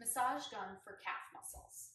Massage gun for calf muscles.